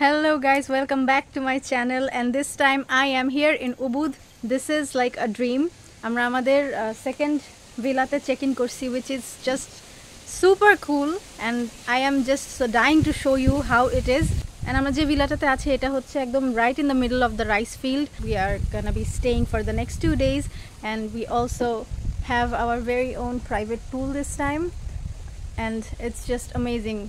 Hello guys, welcome back to my channel and this time I am here in Ubud. This is like a dream. আমরা আমাদের second ভিলাতে check in করছি which is just super cool and I am just so dying to show you how it is. And আমরা যে ভিলাটাতে আছে এটা হচ্ছে একদম right in the middle of the rice field. We are gonna be staying for the next two days and we also have our very own private pool this time and it's just amazing.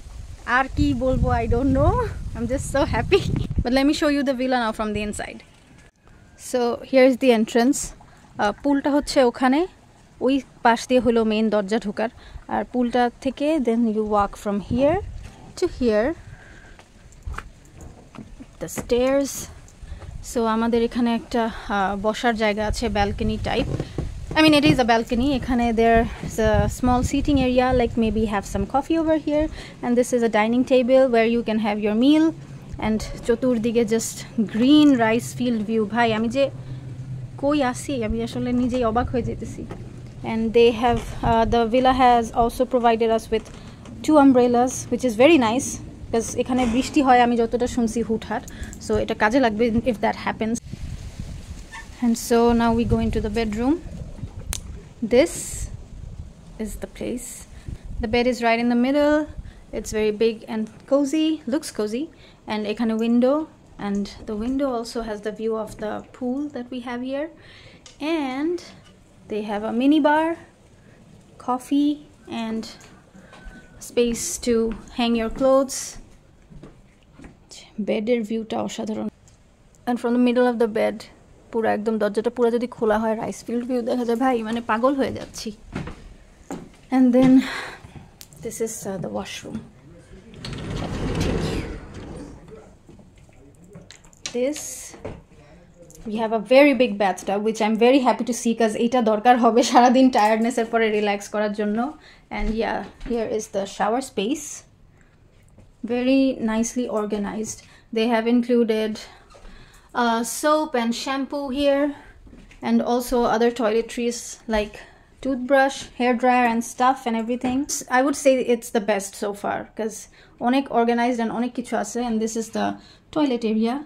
আর কি বলব, I don't know. I'm so happy happy. But me show you the the villa now from the inside. So, here's the entrance. পুলটা হচ্ছে ওখানে ওই পাশ দিয়ে হলো main দরজা ঢোকার আর পুলটা থেকে then you walk from here to here the stairs so আমাদের এখানে একটা বসার জায়গা আছে balcony type I mean, it is a balcony. এখানে there's a small seating area, like maybe have some coffee over here. And this is a dining table where you can have your meal. And চতুর্দিকে just green rice field view. ভাই আমি যে কই আসি আমি আসলে নিজেই অবাক হয়ে যেতেছি and they have uh, the villa has also provided us with two umbrellas which is very nice because এখানে বৃষ্টি হয় আমি যতটা শুনছি হুটহাট so এটা কাজে লাগবে if that happens and so now we go into the bedroom this is the place the bed is right in the middle it's very big and cozy looks cozy and ekhane window and the window also has the view of the pool that we have here and they have a mini bar coffee and space to hang your clothes বেডের ভিউটা অসাধারণ and from the middle of the bed পুরো একদম দরজাটা পুরো যদি খোলা হয় রাইস ফিল্ড ভিউ দেখা যায়। ভাই মানে পাগল হয়ে যাচ্ছি। And then this is the washroom this you have a very big bathtub which I am very happy to see cause এইটা দরকার হবে সারাদিন টায়ার্ডনেসের পরে রিল্যাক্স করার জন্য। And yeah here is the shower space very nicely organised they have included uh, soap and shampoo here and also other toiletries like toothbrush, hair dryer and stuff and everything. I would say it's the best so far because onek organized and onek kichu and this is the toilet area.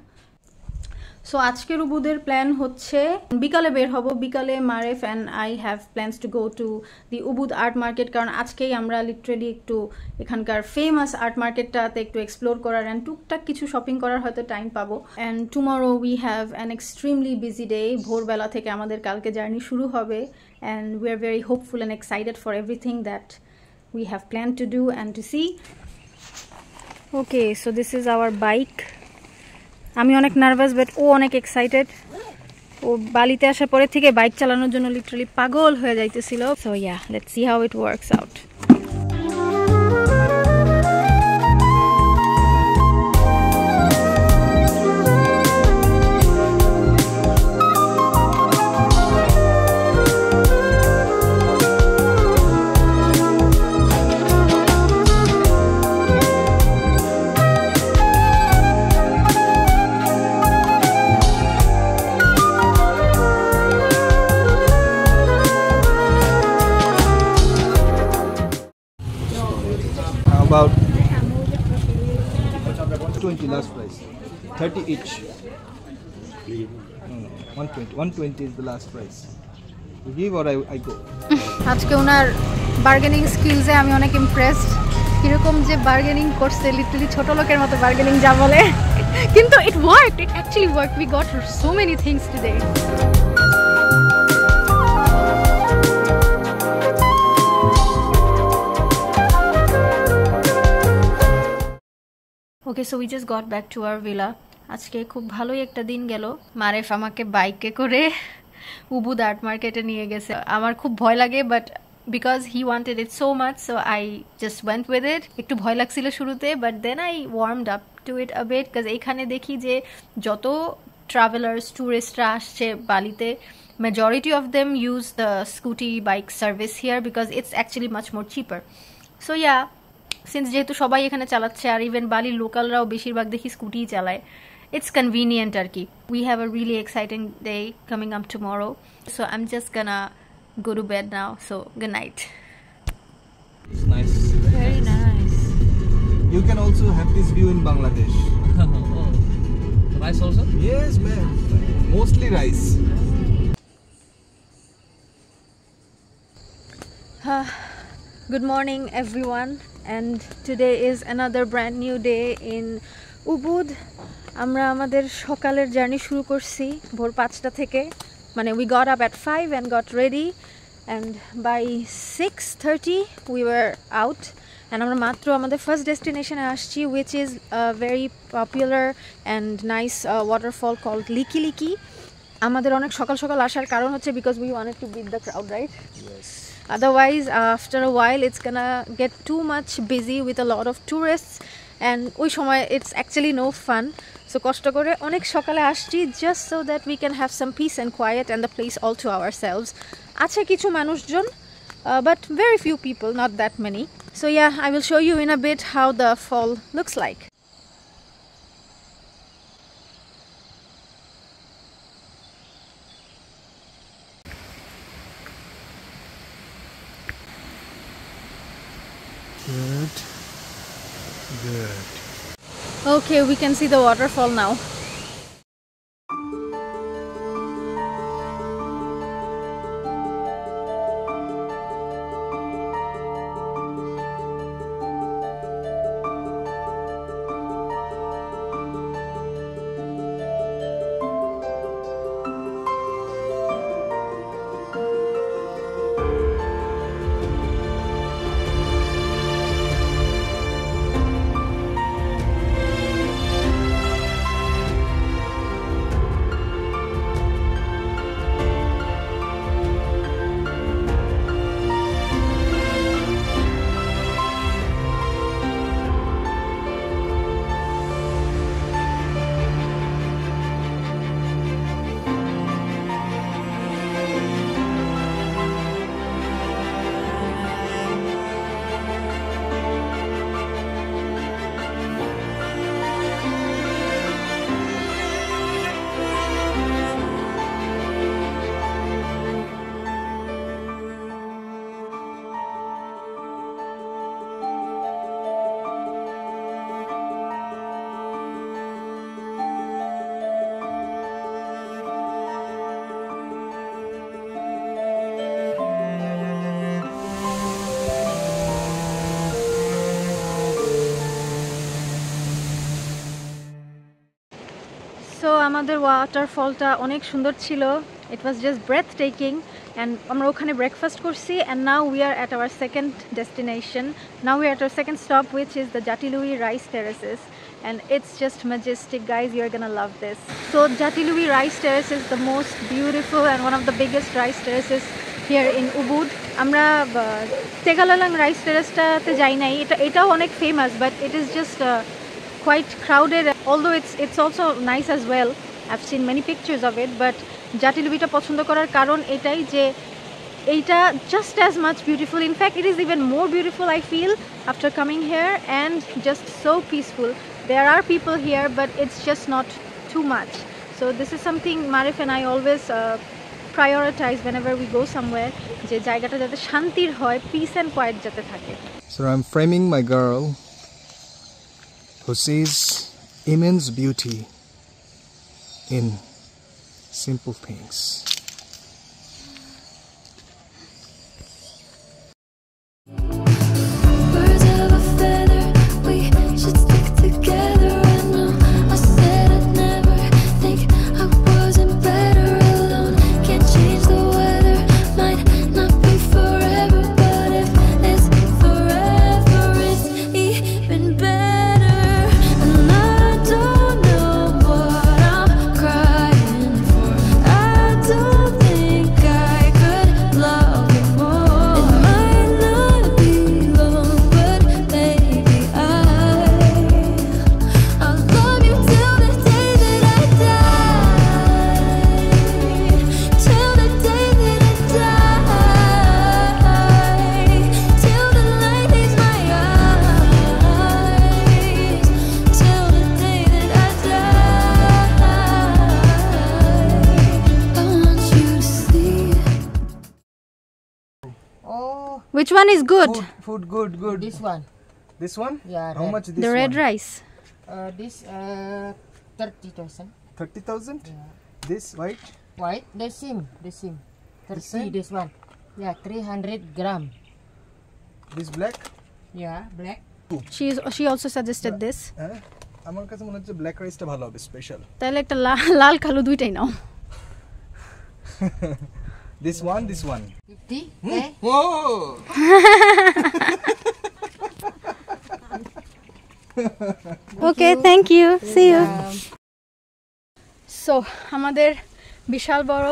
So আজকের উবুদের plan হচ্ছে, বিকালে বের হব। বিকালে Maref and I have plans to go to the Ubud art market কারণ আজকেই আমরা লিটারেলি একটু এখানকার ফেমাস আর্ট মার্কেটটাতে একটু এক্সপ্লোর করার অ্যান্ড টুকটাক কিছু শপিং করার হয়তো টাইম পাবো। And tomorrow we have an extremely busy day ভোরবেলা থেকে আমাদের কালকে জার্নি শুরু হবে। And we are very hopeful and excited for everything that we have plan to do and to see okay so this is our bike আমি অনেক nervous but ও অনেক excited ও বালিতে আসার পরে থেকে বাইক চালানোর জন্য লিটারালি পাগল হয়ে যাইতেছিল। So yeah let's see how it works out each. No, no, 120. 120 is the last price. You give or I, I go. আজকে ওনার বার্গেনিং স্কিলসে আমি অনেক ইমপ্রেসড কীরকম যে বার্গেনিং করছে লিটারালি ছোট লোকের মতো বার্গেনিং যা বলে কিন্তু it work it actually work we got so many things today okay so we just got back to our villa আজকে খুব ভালোই একটা দিন গেল। মারেফ আমাকে বাইকে করে উবুদ আর্ট মার্কেটে নিয়ে গেছে। আমার খুব ভয় লাগে but because he wanted it so much so I just went with it একটু ভয় লাগছিল শুরুতে but then I warmed up to it a bit because এইখানে দেখি যে যত ট্রাভেলার্স ট্যুরিস্টরা আসছে বালিতে, majority of them use the scooty bike service here because it's actually much more cheaper so yeah since যেহেতু সবাই এখানে চালাচ্ছে, আর ইভেন বালির লোকালরাও বেশিরভাগ দেখি স্কুটি চালায়। it's convenient turkey. We have a really exciting day coming up tomorrow. So i'm just gonna go to bed now. So good night. It's nice. Very nice. You can also have this view in bangladesh. Oh. rice also? Yes man. Mostly rice. Uh, good morning everyone. And today is another brand new day in ubud. আমরা আমাদের সকালের journey শুরু করছি ভোর পাঁচটা থেকে। মানে we got up at five and got ready and by six thirty we were out and আমরা মাত্র আমাদের ফার্স্ট ডেস্টিনেশনে আসছি which is very popular and nice waterfall called Leke Leke আমাদের অনেক সকাল সকাল আসার কারণ হচ্ছে because we wanted to beat the crowd right otherwise after a while it's gonna get too much busy with a lot of tourists and ওই সময় it's actually no fun so কষ্ট করে অনেক সকালে আসছি just so that we can have some peace and quiet and the place all to ourselves আছে কিছু মানুষজন uh, but very few people not that many so yeah I will show you in a bit how the fall looks okay we can see the waterfall now so আমাদের ওয়াটারফলটা অনেক সুন্দর ছিল। It was just breathtaking and আমরা ওখানে breakfast করছি and now we are at our second destination now we are our second stop which is the Jatiluwih rice terraces and it's just majestic, guys, you're gonna love this so jatilui rice terrace is the most beautiful and one of the biggest rice terraces here in ubud আমরা তেগালালাং rice টেরেসটাতে যাই নাই। এটা, এটাও অনেক famous but it is just quite crowded although it's it's also nice as well I've seen many pictures of it but জাটিলুবিটা পছন্দ করার কারণ এটাই যে এইটা just as much beautiful in fact it is even more beautiful I feel after coming here and just so peaceful there are people here but it's just not too much so this is something Marif and I always uh, prioritize whenever we go somewhere যে জায়গাটা যাতে শান্তির হয় piece and quite যাতে থাকে So I'm framing my girl who sees immense beauty in simple things. which one is good Food, food, good, good. this one. This one? Yeah, How red. much this the red one? rice Uh, this uh, thirty thousand. 30,000? This white? White, the same, the same. Thirty. same? This one. Yeah, three hundred gram. This black? Yeah, black. she is she also suggested this হ্যাঁ আমার কাছে মনে হচ্ছে black রাইসটা ভালো হবে special তাহলে একটা লা- লাল কালো দুইটাই নাও this one this one Fifty. Okay. Oh okay thank you see you so আমাদের বিশাল বড়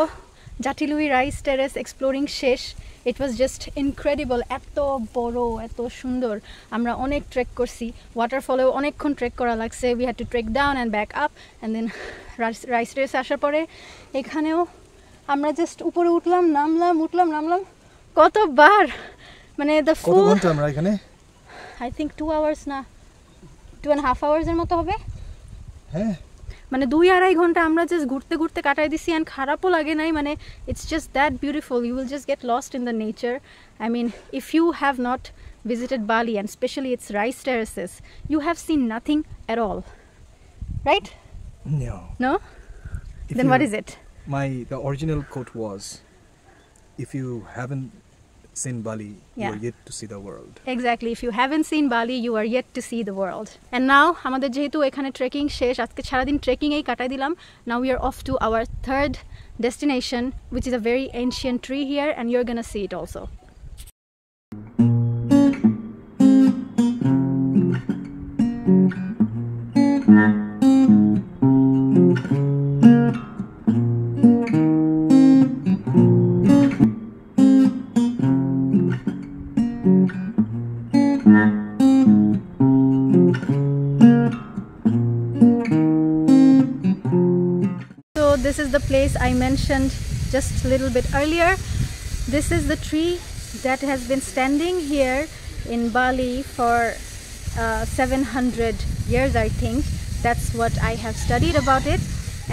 জাটিলুই রাইস টেরেস এক্সপ্লোরিং শেষ। ইট ওয়াজ জাস্ট ইনক্রেডিবল এত বড় এত সুন্দর। আমরা অনেক ট্রেক করছি। ওয়াটারফলেও অনেকক্ষণ ট্রেক করা লাগছে। We had to trek down and back up and then rice terrace আসার পরে এখানেও আমরা জাস্ট উপরে উঠলাম নামলাম উঠলাম নামলাম কতবার মানে দ্য কত ফুল ঘণ্টা আমরা এখানে আই থিঙ্ক টু আওয়ার্স না টু অ্যান্ড হাফ আওয়ার্সের মতো হবে হ্যাঁ মানে দুই আড়াই ঘণ্টা আমরা জাস্ট ঘুরতে ঘুরতে কাটাই দিছি অ্যান্ড খারাপও লাগে নাই মানে it's just that beautiful you will just get lost in the nature I mean if you have not visited Bali rice terraces, you have seen nothing at all. Right? No. No? If then what you- is it? My the original quote was, "If you haven't seen Bali, Yeah. you're yet to see the world." Exactly. If you haven't seen Bali, you are yet to see the world. And now, আমাদের যেহেতু এখানে trekking শেষ আজকে সারাদিন ট্রেকিংয়েই কাটাই দিলাম now we are off to our third destination which is a very ancient tree here and you're gonna see it also. this is the place I mentioned just a little bit earlier. This is the tree that has been standing here in Bali for uh, 700 years, I think. That's what I have studied about it.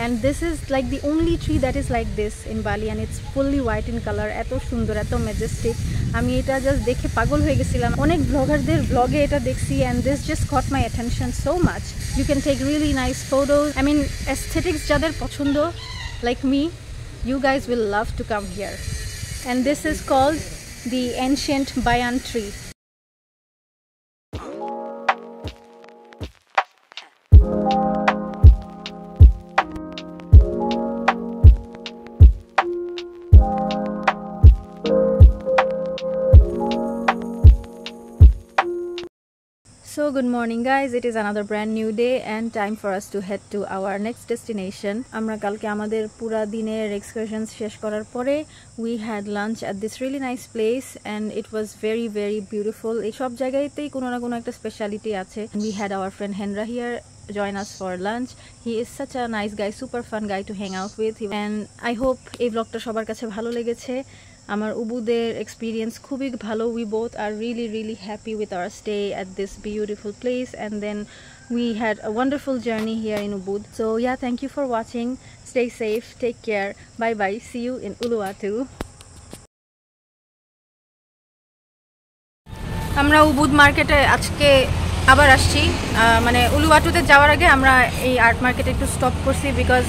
And this is like the only tree that is like this in Bali and it's fully white in color. এত সুন্দর এত majestic. আমি এটা just দেখে পাগল হয়ে গেছিলাম অনেক ব্লগারদের ব্লগে এটা দেখছি and this just caught my attention so much. You can take really nice photos. I mean aesthetics যাদের পছন্দ like me, you guys will love to come here. And this is called the ancient Bayan tree. So good morning guys it is another brand new day and time for us to head to our next destination আমরা কালকে আমাদের পুরা দিনের excursions শেষ করার পরে we had lunch at this really nice place and it was very very beautiful এই সব জায়গাতেই কোনো না কোনো একটা স্পেশালিটি আছে we had our friend Henra here join us for lunch he is such a nice guy super fun guy to hang out with and I hope এই vlogটা সবার কাছে ভালো লেগেছে আমার উবুদের এক্সপিরিয়েন্স খুবই ভালো। We both are really really happy with our stay at this beautiful place and then we had a wonderful journey here in Ubud so yeah thank you for watching stay safe take care bye bye see you in Uluwatu আমরা Ubud মার্কেটে আজকে আবার আসছি। মানে উলুয়াটুতে যাওয়ার আগে আমরা এই আর্ট মার্কেটে একটু স্টপ করছি বিকজ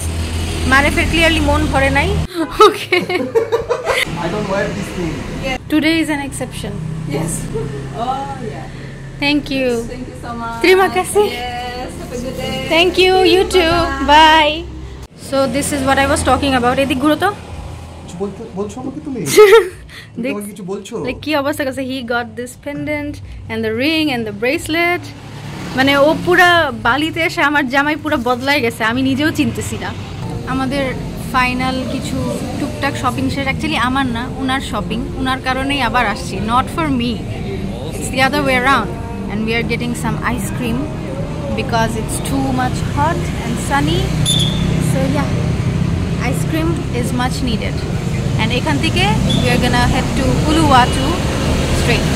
মারেফের ক্লিয়ারলি মন ভরে নাই। ওকে I don't wear this thing. Yeah. Today is an exception. Yes. Oh yeah. Thank you. Thank you so much. Terima kasih. Yes. Have a good day. Thank you. Thank You too. Bye. Bye. So this is what I was talking about. এদিক ঘুরো তো কিছু বলছো আমাকে তুমি তুমি দেখ- আমাকে কিছু বলছো লাইক কি অবস্থা করছে he got this pendant and the ring and the bracelet মানে ও পুরা বালিতে এসে আমার জামাই পুরো বদলাই গেছে আমি নিজেও চিনতেছি না আমাদের ফাইনাল কিছু টুকটাক শপিং শেষ। অ্যাকচুয়ালি আমার না ওনার শপিং ওনার কারণেই আবার আসছি। Not for me it's the other way around and we are getting some ice cream because it's too much hot and sunny so yeah cream is much needed. And এখান থেকে we are gonna head to Uluwatu straight